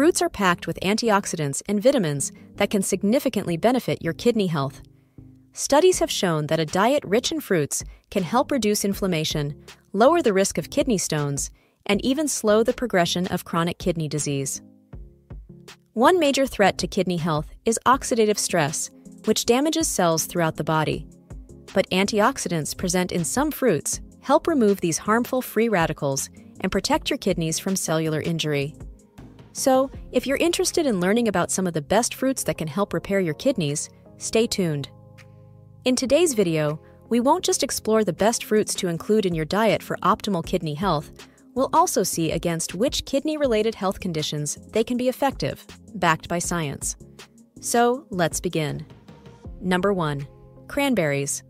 Fruits are packed with antioxidants and vitamins that can significantly benefit your kidney health. Studies have shown that a diet rich in fruits can help reduce inflammation, lower the risk of kidney stones, and even slow the progression of chronic kidney disease. One major threat to kidney health is oxidative stress, which damages cells throughout the body. But antioxidants present in some fruits help remove these harmful free radicals and protect your kidneys from cellular injury. So, if you're interested in learning about some of the best fruits that can help repair your kidneys, stay tuned. In today's video, we won't just explore the best fruits to include in your diet for optimal kidney health, we'll also see against which kidney related health conditions they can be effective, backed by science. So, let's begin. Number 1. Cranberries.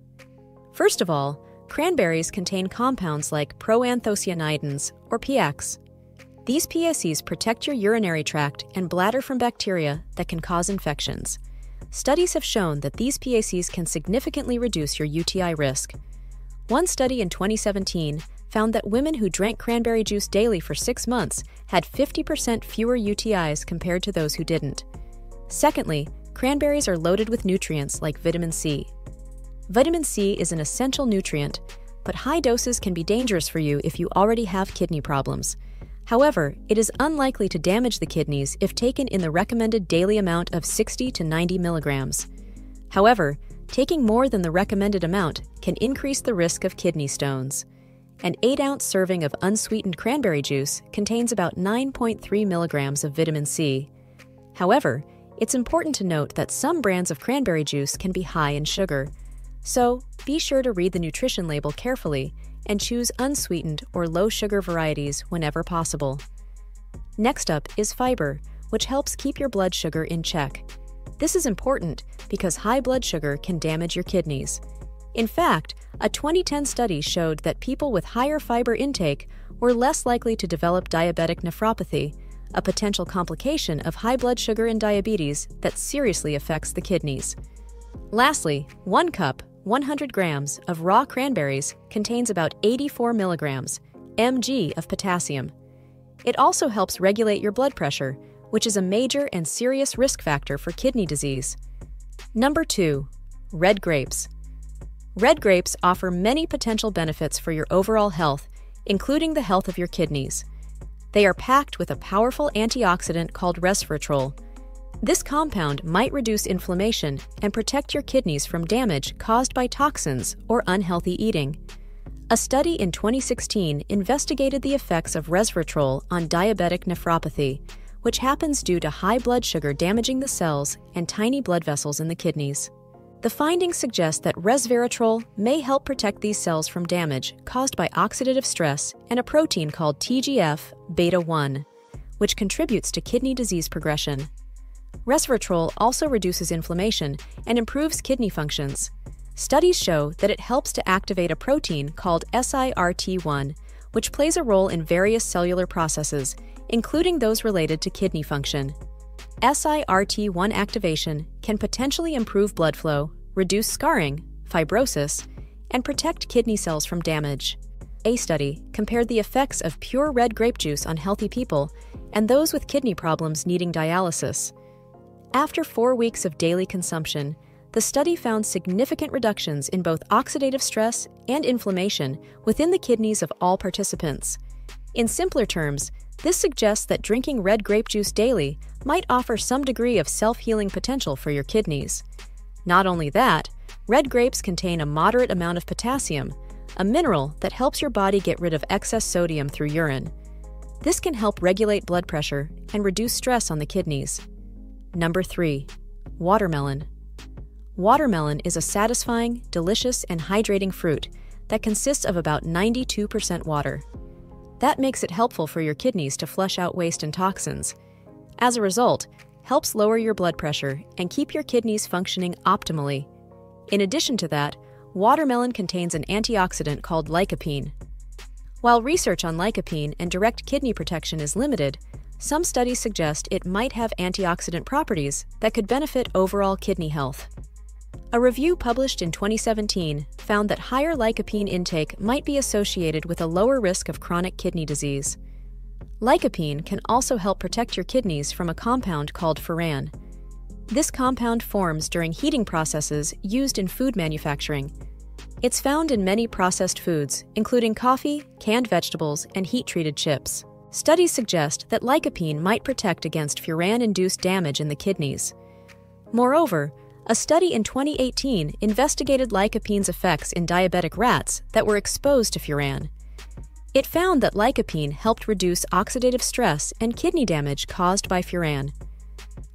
First of all, cranberries contain compounds like proanthocyanidins, or PACs, these PACs protect your urinary tract and bladder from bacteria that can cause infections. Studies have shown that these PACs can significantly reduce your UTI risk. One study in 2017 found that women who drank cranberry juice daily for six months had 50% fewer UTIs compared to those who didn't. Secondly, cranberries are loaded with nutrients like vitamin C. Vitamin C is an essential nutrient, but high doses can be dangerous for you if you already have kidney problems. However, it is unlikely to damage the kidneys if taken in the recommended daily amount of 60 to 90 milligrams. However, taking more than the recommended amount can increase the risk of kidney stones. An 8 ounce serving of unsweetened cranberry juice contains about 9.3 milligrams of vitamin C. However, it's important to note that some brands of cranberry juice can be high in sugar. So, be sure to read the nutrition label carefully and choose unsweetened or low sugar varieties whenever possible. Next up is fiber, which helps keep your blood sugar in check. This is important because high blood sugar can damage your kidneys. In fact, a 2010 study showed that people with higher fiber intake were less likely to develop diabetic nephropathy, a potential complication of high blood sugar and diabetes that seriously affects the kidneys. Lastly, one cup 100 grams of raw cranberries contains about 84 milligrams, mg, of potassium. It also helps regulate your blood pressure, which is a major and serious risk factor for kidney disease. Number 2. Red grapes. Red grapes offer many potential benefits for your overall health, including the health of your kidneys. They are packed with a powerful antioxidant called resveratrol, this compound might reduce inflammation and protect your kidneys from damage caused by toxins or unhealthy eating. A study in 2016 investigated the effects of resveratrol on diabetic nephropathy, which happens due to high blood sugar damaging the cells and tiny blood vessels in the kidneys. The findings suggest that resveratrol may help protect these cells from damage caused by oxidative stress and a protein called TGF beta 1, which contributes to kidney disease progression. Resveratrol also reduces inflammation and improves kidney functions. Studies show that it helps to activate a protein called SIRT1, which plays a role in various cellular processes, including those related to kidney function. SIRT1 activation can potentially improve blood flow, reduce scarring, fibrosis, and protect kidney cells from damage. A study compared the effects of pure red grape juice on healthy people and those with kidney problems needing dialysis. After four weeks of daily consumption, the study found significant reductions in both oxidative stress and inflammation within the kidneys of all participants. In simpler terms, this suggests that drinking red grape juice daily might offer some degree of self healing potential for your kidneys. Not only that, red grapes contain a moderate amount of potassium, a mineral that helps your body get rid of excess sodium through urine. This can help regulate blood pressure and reduce stress on the kidneys. Number 3. Watermelon. Watermelon is a satisfying, delicious, and hydrating fruit that consists of about 92% water. That makes it helpful for your kidneys to flush out waste and toxins. As a result, helps lower your blood pressure and keep your kidneys functioning optimally. In addition to that, watermelon contains an antioxidant called lycopene. While research on lycopene and direct kidney protection is limited, some studies suggest it might have antioxidant properties that could benefit overall kidney health. A review published in 2017 found that higher lycopene intake might be associated with a lower risk of chronic kidney disease. Lycopene can also help protect your kidneys from a compound called furan. This compound forms during heating processes used in food manufacturing. It's found in many processed foods, including coffee, canned vegetables, and heat treated chips. Studies suggest that lycopene might protect against furan induced damage in the kidneys. Moreover, a study in 2018 investigated lycopene's effects in diabetic rats that were exposed to furan. It found that lycopene helped reduce oxidative stress and kidney damage caused by furan.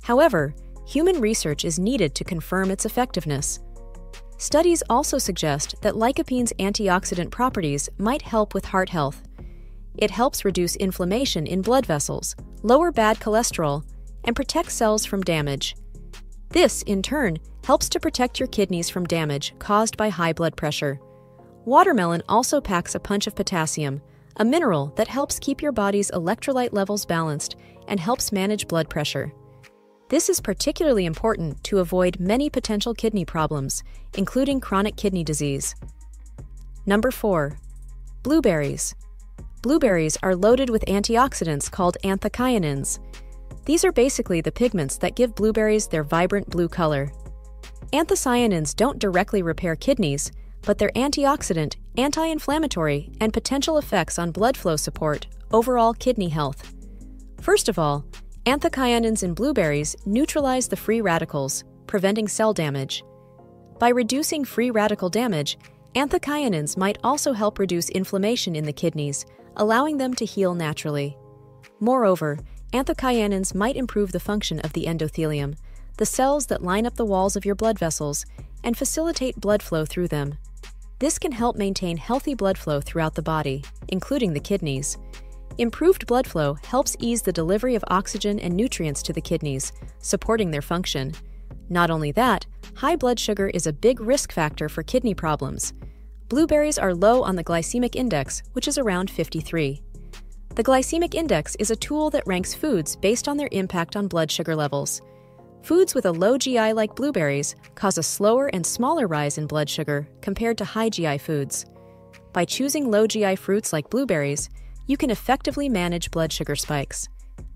However, human research is needed to confirm its effectiveness. Studies also suggest that lycopene's antioxidant properties might help with heart health. It helps reduce inflammation in blood vessels, lower bad cholesterol, and protect cells from damage. This, in turn, helps to protect your kidneys from damage caused by high blood pressure. Watermelon also packs a punch of potassium, a mineral that helps keep your body's electrolyte levels balanced and helps manage blood pressure. This is particularly important to avoid many potential kidney problems, including chronic kidney disease. Number 4. Blueberries. Blueberries are loaded with antioxidants called anthocyanins, these are basically the pigments that give blueberries their vibrant blue color. Anthocyanins don't directly repair kidneys, but their antioxidant, anti inflammatory, and potential effects on blood flow support overall kidney health. First of all, anthocyanins in blueberries neutralize the free radicals, preventing cell damage. By reducing free radical damage, anthocyanins might also help reduce inflammation in the kidneys, allowing them to heal naturally. Moreover, Anthocyanins might improve the function of the endothelium, the cells that line up the walls of your blood vessels, and facilitate blood flow through them. This can help maintain healthy blood flow throughout the body, including the kidneys. Improved blood flow helps ease the delivery of oxygen and nutrients to the kidneys, supporting their function. Not only that, high blood sugar is a big risk factor for kidney problems. Blueberries are low on the glycemic index, which is around 53. The glycemic index is a tool that ranks foods based on their impact on blood sugar levels. Foods with a low GI like blueberries cause a slower and smaller rise in blood sugar compared to high GI foods. By choosing low GI fruits like blueberries, you can effectively manage blood sugar spikes.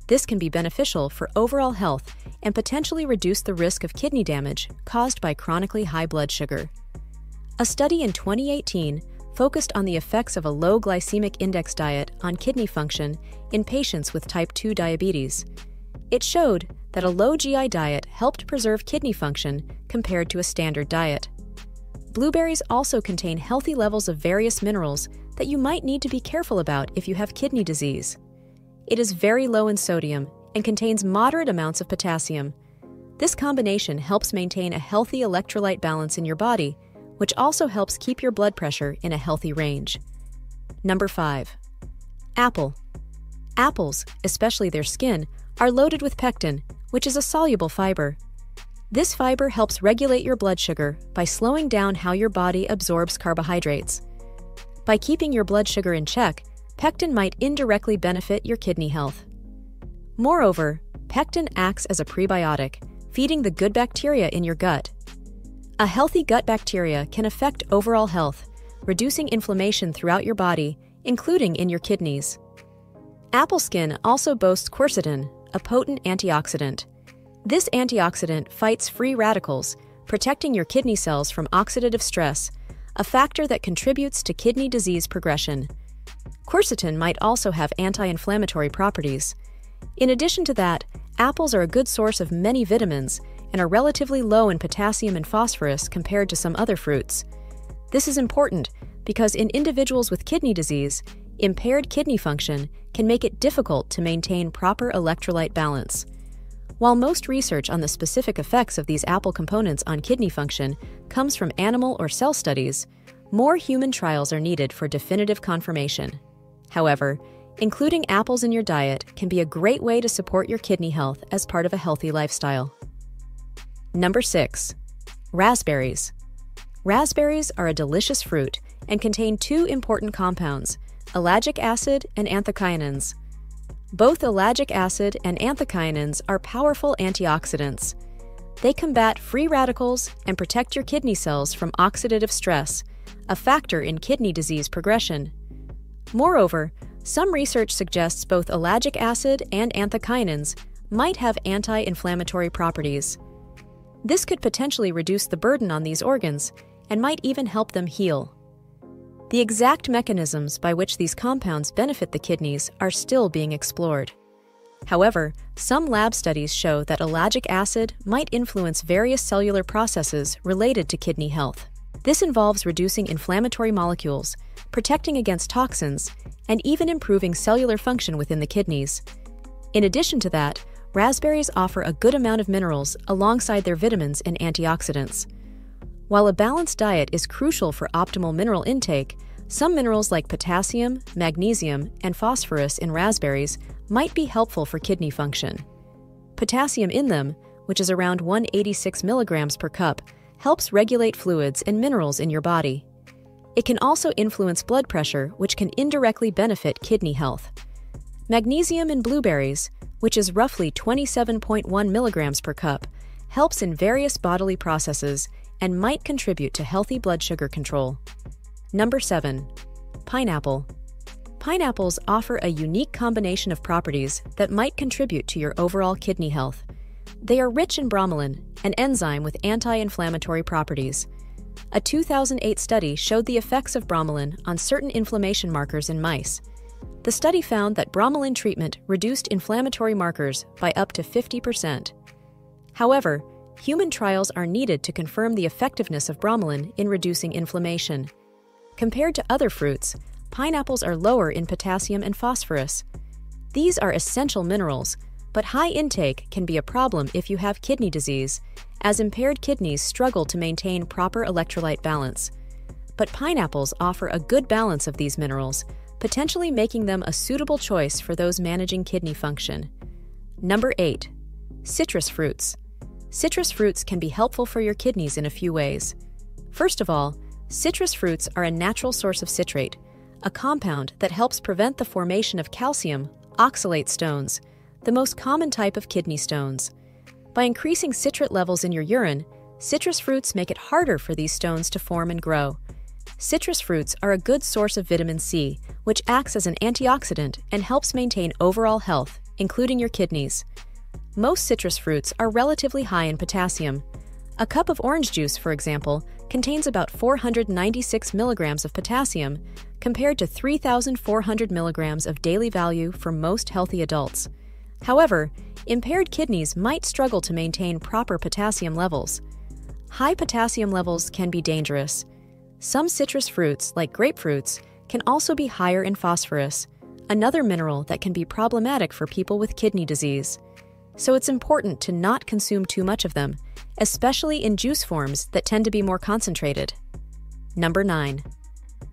This can be beneficial for overall health and potentially reduce the risk of kidney damage caused by chronically high blood sugar. A study in 2018 focused on the effects of a low glycemic index diet on kidney function in patients with type 2 diabetes. It showed that a low GI diet helped preserve kidney function compared to a standard diet. Blueberries also contain healthy levels of various minerals that you might need to be careful about if you have kidney disease. It is very low in sodium and contains moderate amounts of potassium. This combination helps maintain a healthy electrolyte balance in your body which also helps keep your blood pressure in a healthy range. Number 5. Apple. Apples, especially their skin, are loaded with pectin, which is a soluble fiber. This fiber helps regulate your blood sugar by slowing down how your body absorbs carbohydrates. By keeping your blood sugar in check, pectin might indirectly benefit your kidney health. Moreover, pectin acts as a prebiotic, feeding the good bacteria in your gut a healthy gut bacteria can affect overall health, reducing inflammation throughout your body, including in your kidneys. Apple skin also boasts quercetin, a potent antioxidant. This antioxidant fights free radicals, protecting your kidney cells from oxidative stress, a factor that contributes to kidney disease progression. Quercetin might also have anti inflammatory properties. In addition to that, apples are a good source of many vitamins and are relatively low in potassium and phosphorus compared to some other fruits. This is important because in individuals with kidney disease, impaired kidney function can make it difficult to maintain proper electrolyte balance. While most research on the specific effects of these apple components on kidney function comes from animal or cell studies, more human trials are needed for definitive confirmation. However, including apples in your diet can be a great way to support your kidney health as part of a healthy lifestyle. Number 6. Raspberries. Raspberries are a delicious fruit and contain two important compounds, ellagic acid and anthocyanins. Both ellagic acid and anthocyanins are powerful antioxidants. They combat free radicals and protect your kidney cells from oxidative stress, a factor in kidney disease progression. Moreover, some research suggests both ellagic acid and anthocyanins might have anti inflammatory properties. This could potentially reduce the burden on these organs and might even help them heal. The exact mechanisms by which these compounds benefit the kidneys are still being explored. However, some lab studies show that ellagic acid might influence various cellular processes related to kidney health. This involves reducing inflammatory molecules, protecting against toxins, and even improving cellular function within the kidneys. In addition to that, raspberries offer a good amount of minerals alongside their vitamins and antioxidants. While a balanced diet is crucial for optimal mineral intake, some minerals like potassium, magnesium, and phosphorus in raspberries might be helpful for kidney function. Potassium in them, which is around 186 milligrams per cup, helps regulate fluids and minerals in your body. It can also influence blood pressure, which can indirectly benefit kidney health. Magnesium in blueberries, which is roughly 27.1 milligrams per cup, helps in various bodily processes and might contribute to healthy blood sugar control. Number 7. Pineapple. Pineapples offer a unique combination of properties that might contribute to your overall kidney health. They are rich in bromelain, an enzyme with anti inflammatory properties. A 2008 study showed the effects of bromelain on certain inflammation markers in mice. The study found that bromelain treatment reduced inflammatory markers by up to 50%. However, human trials are needed to confirm the effectiveness of bromelain in reducing inflammation. Compared to other fruits, pineapples are lower in potassium and phosphorus. These are essential minerals, but high intake can be a problem if you have kidney disease, as impaired kidneys struggle to maintain proper electrolyte balance. But pineapples offer a good balance of these minerals, potentially making them a suitable choice for those managing kidney function. Number 8. Citrus fruits. Citrus fruits can be helpful for your kidneys in a few ways. First of all, Citrus fruits are a natural source of citrate, a compound that helps prevent the formation of calcium, oxalate stones, the most common type of kidney stones. By increasing citrate levels in your urine, citrus fruits make it harder for these stones to form and grow. Citrus fruits are a good source of vitamin C, which acts as an antioxidant and helps maintain overall health, including your kidneys. Most citrus fruits are relatively high in potassium. A cup of orange juice, for example, contains about 496 milligrams of potassium, compared to 3,400 milligrams of daily value for most healthy adults. However, impaired kidneys might struggle to maintain proper potassium levels. High potassium levels can be dangerous. Some citrus fruits, like grapefruits, can also be higher in phosphorus, another mineral that can be problematic for people with kidney disease. So it's important to not consume too much of them especially in juice forms that tend to be more concentrated. Number 9.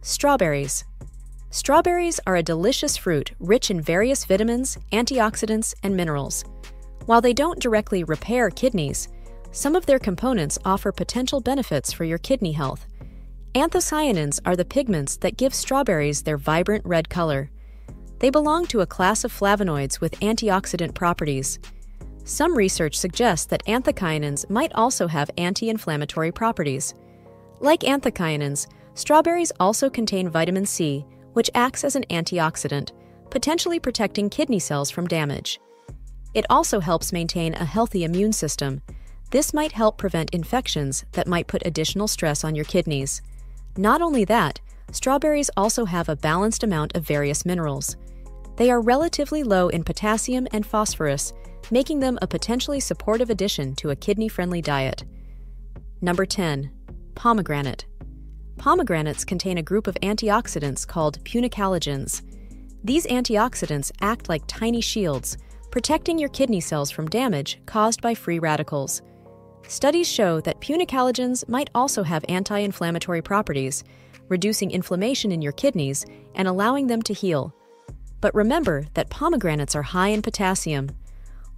Strawberries. Strawberries are a delicious fruit rich in various vitamins, antioxidants, and minerals. While they don't directly repair kidneys, some of their components offer potential benefits for your kidney health. Anthocyanins are the pigments that give strawberries their vibrant red color. They belong to a class of flavonoids with antioxidant properties. Some research suggests that anthocyanins might also have anti inflammatory properties. Like anthocyanins, strawberries also contain vitamin C, which acts as an antioxidant, potentially protecting kidney cells from damage. It also helps maintain a healthy immune system. This might help prevent infections that might put additional stress on your kidneys. Not only that, strawberries also have a balanced amount of various minerals. They are relatively low in potassium and phosphorus, making them a potentially supportive addition to a kidney friendly diet. Number 10. Pomegranate. Pomegranates contain a group of antioxidants called punicalagins. These antioxidants act like tiny shields, protecting your kidney cells from damage caused by free radicals. Studies show that punicalagins might also have anti inflammatory properties, reducing inflammation in your kidneys and allowing them to heal. But remember that pomegranates are high in potassium,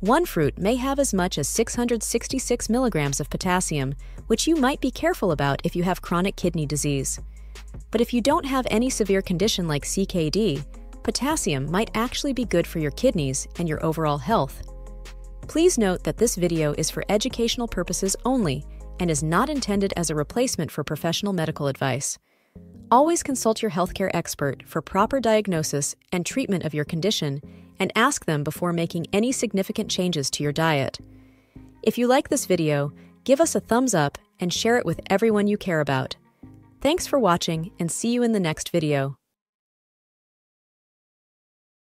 one fruit may have as much as 666 milligrams of potassium, which you might be careful about if you have chronic kidney disease. But if you don't have any severe condition like CKD, potassium might actually be good for your kidneys and your overall health. Please note that this video is for educational purposes only and is not intended as a replacement for professional medical advice. Always consult your healthcare expert for proper diagnosis and treatment of your condition, and ask them before making any significant changes to your diet. If you like this video, give us a thumbs up and share it with everyone you care about. Thanks for watching and see you in the next video.